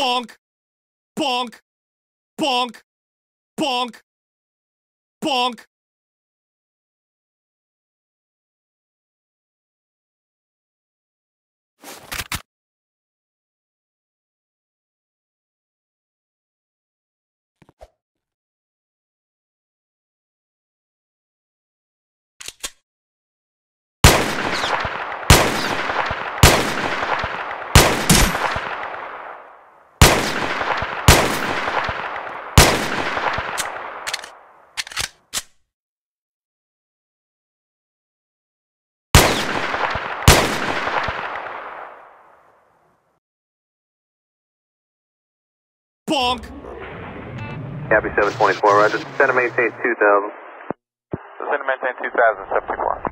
bonk, bonk, bonk, bonk, bonk. Bonk. Happy 724, roger. Center maintain 2000. Center maintain 2000, 74.